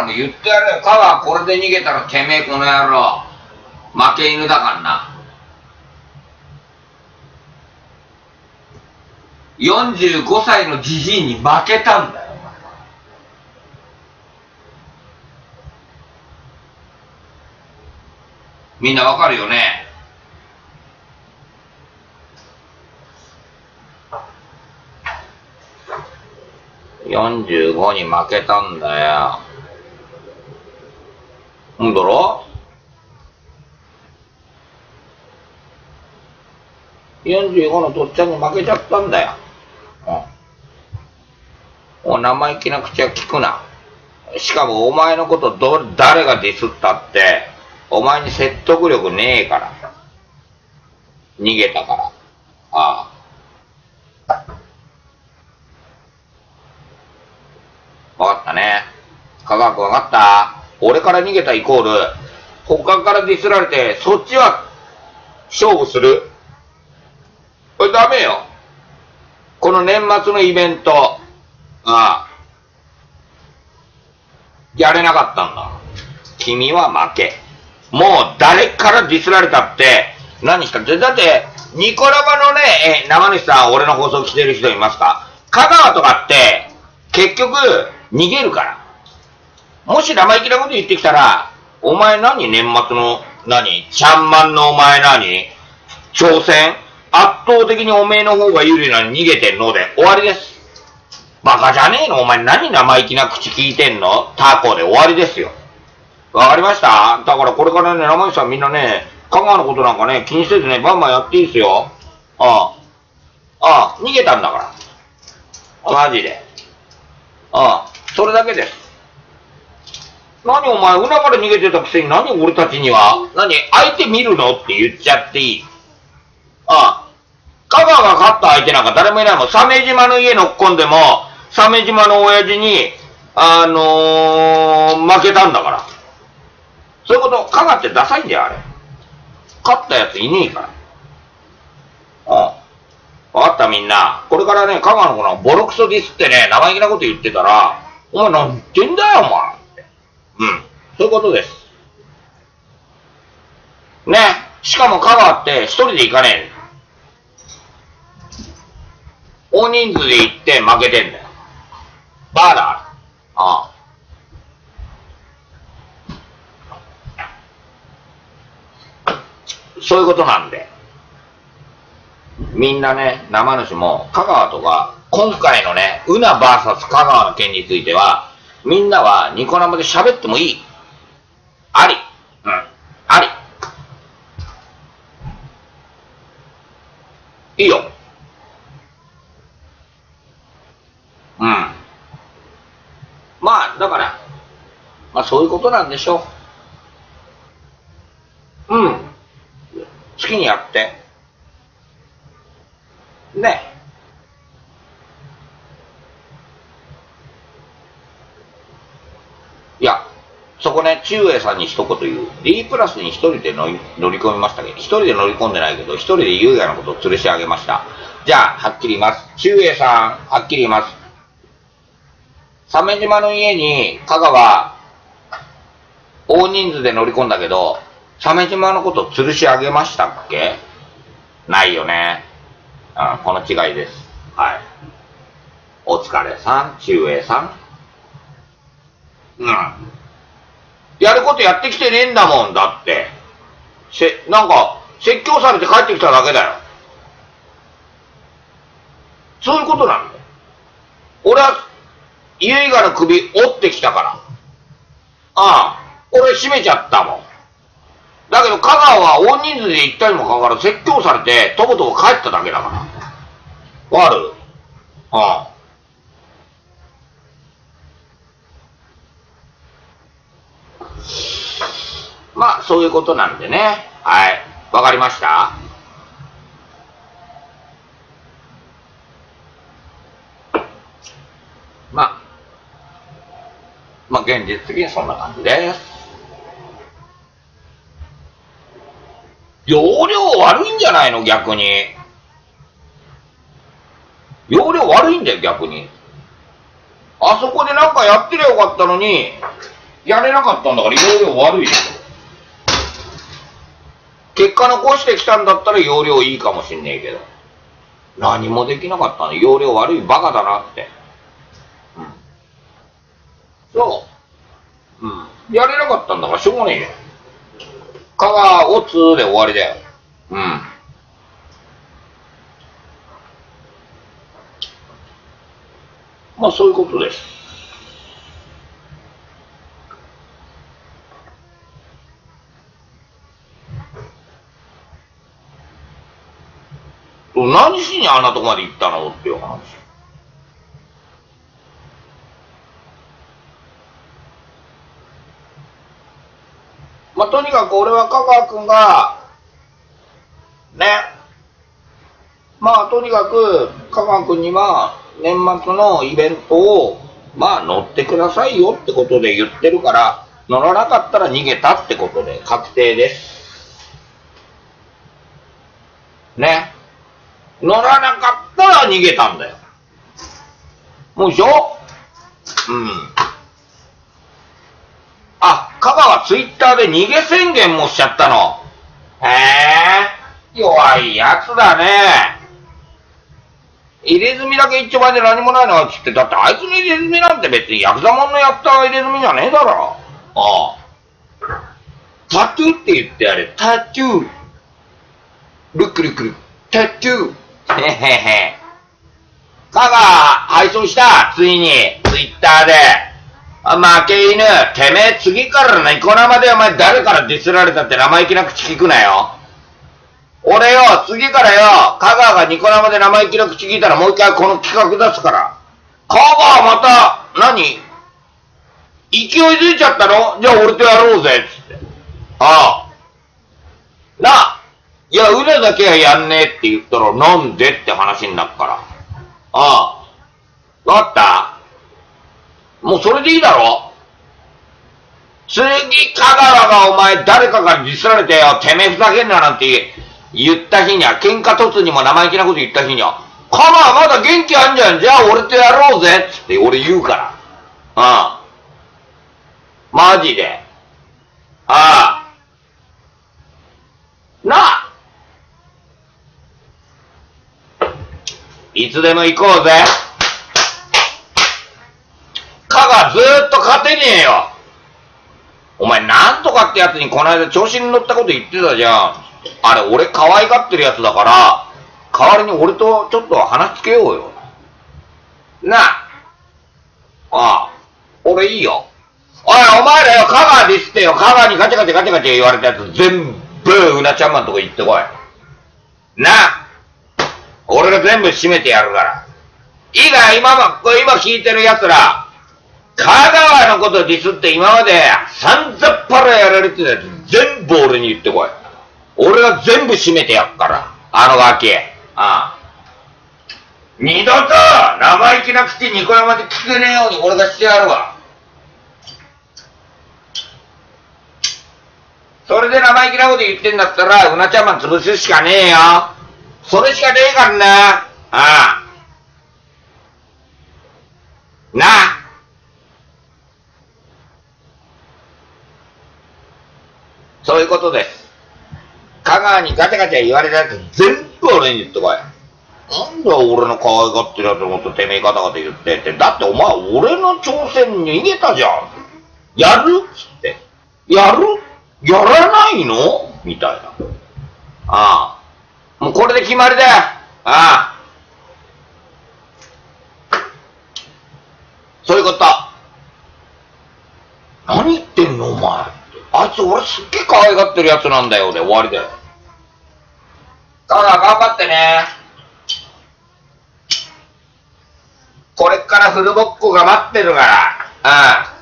からも言ってやれよ。川これで逃げたらてめえこの野郎。負け犬だからな。45歳のじじいに負けたんだよ。みんなわかるよね？45に負けたんだよ。ほんだろ ?45 のとっちゃんに負けちゃったんだよ。うん。お生意気な口は聞くな。しかもお前のことど、誰がディスったって、お前に説得力ねえから。逃げたから。ああ。わかったね。科学わかった俺から逃げたイコール、他からディスられて、そっちは勝負するこれダメよ。この年末のイベント、ああ。やれなかったんだ。君は負け。もう誰からディスられたって、何した？って、だって、ニコラバのね、え、生主さん、俺の放送来てる人いますか？香川とかって、結局、逃げるから。もし生意気なこと言ってきたら、お前何年末の、何？ちゃんまんのお前何？挑戦？圧倒的におめえの方が有利なのに逃げてんので終わりです。バカじゃねえの？お前何生意気な口聞いてんの？タコで終わりですよ。わかりました？だからこれからね、生石さんみんなね、香川のことなんかね、気にせずね、バンバンやっていいですよ。ああ。ああ、逃げたんだから。マジで。ああ、それだけです。何お前、裏から逃げてたくせに何俺たちには、何？相手見るのって言っちゃっていい。ああ。香川が勝った相手なんか誰もいないもん。鮫島の家乗っ込んでも、鮫島の親父に、あのー、負けたんだから。そういうこと、香川ってダサいんだよ、あれ。勝ったやついねえから。うん。わかったみんな。これからね、香川の子のボロクソディスってね、生意気なこと言ってたら、お前何言ってんだよ、お前。うん。そういうことです。ね。しかも香川って一人で行かねえ。大人数で行って負けてんだよ。バーだ。ああ。そういうことなんで。みんなね、生主も、香川とか、今回のね、うな VS 香川の件については、みんなはニコ生で喋ってもいい。あり。うん。あり。いいよ。うん。まあ、だから、まあそういうことなんでしょう。うん。好きにやって。ね。いや、そこね、中英さんに一言言う。D プラスに一人で乗り込みましたけど、一人で乗り込んでないけど、一人で優雅なことを吊るし上げました。じゃあ、はっきり言います。中英さん、はっきり言います。鮫島の家に、香川、大人数で乗り込んだけど、鮫島のこと吊るし上げましたっけ？ないよね。あこの違いです。はい。お疲れさん、中英さん。うん。やることやってきてねえんだもんだって。せ、なんか、説教されて帰ってきただけだよ。そういうことなんだよ。俺は、家以外の首折ってきたから。ああ、俺閉めちゃったもん。だけど香川は大人数で行ったにもかかわらず説教されてとぼとぼ帰っただけだから。わかる？ああ。まあ、そういうことなんでね。はい。わかりましたまあ、まあ、現実的にそんな感じです。容量悪いんじゃないの？逆に。容量悪いんだよ、逆に。あそこでなんかやってりゃよかったのに、やれなかったんだから容量悪いよ。結果残してきたんだったら容量いいかもしんねえけど。何もできなかったね。容量悪いバカだなって。うん。そう。うん。やれなかったんだからしょうがねえよ。香川を2で終わりだよ。うん。まあそういうことです。何しにあんなとこまで行ったのっていう話。まあ、とにかく俺は香川君が、ね、まあ、とにかく香川君には年末のイベントを、まあ、乗ってくださいよってことで言ってるから、乗らなかったら逃げたってことで確定です。ね。乗らなかったら逃げたんだよ。もうでしょうん。あ、香川ツイッターで逃げ宣言もしちゃったの。へえ、弱いやつだね。入れ墨だけ一丁前で何もないのっつって、だってあいつの入れ墨なんて別にヤクザモンのやった入れ墨じゃねえだろ。ああ。タトゥーって言ってあれ、タトゥー。ルックルックル、タトゥー。へへへ。カが配送したついに、ツイッターで。負け犬、てめえ次からな、ニコ生でお前誰からディスられたって生意気な口聞くなよ。俺よ、次からよ、香川がニコ生で生意気な口聞いたらもう一回この企画出すから。香川また、何？勢いづいちゃったの？じゃあ俺とやろうぜ、つって。ああ。なあ。いや、裏だけはやんねえって言ったら、なんでって話になるから。ああ。わかったもうそれでいいだろ次、香川がお前誰かがディスられてよ、てめえふざけんななんて言った日には、喧嘩突にも生意気なこと言った日には、香川まだ元気あんじゃん、じゃあ俺とやろうぜつって俺言うから。ああ。マジで。ああ。なあいつでも行こうぜ。かがずーっと勝てねえよ。お前なんとかってやつにこの間調子に乗ったこと言ってたじゃん。あれ俺可愛がってるやつだから、代わりに俺とちょっと話つけようよ。なあ。ああ。俺いいよ。おい、お前らよ、香川ディスってよ、香川にガチャガチャガチャガチャ言われたやつ全部、うなちゃんまんとこ行ってこい。なあ。俺が全部締めてやるから。いいか、今も、今聞いてる奴ら、香川のことディスって今まで散々パラやられてたやつ全部俺に言ってこい。俺が全部締めてやっから。あのガキ。ああ。二度と生意気な口ニコ生で聞けねえように俺がしてやるわ。それで生意気なこと言ってんだったら、うなちゃんマン潰すしかねえよ。それしかねえからな。ああ。なあ。そういうことです。香川にガチャガチャ言われたやつ全部俺に言ってこい。なんだ俺の可愛がってるやつもっとてめえガタガタ言ってって。だってお前俺の挑戦に逃げたじゃん。やる？っつって。やる？やらないの？みたいな。ああ。もうこれで決まりだよ。ああ。そういうこと。何言ってんのお前。あいつ俺すっげえ可愛がってるやつなんだよ。で終わりだよ。ただ頑張ってね。これからフルボッコが待ってるから。ああ。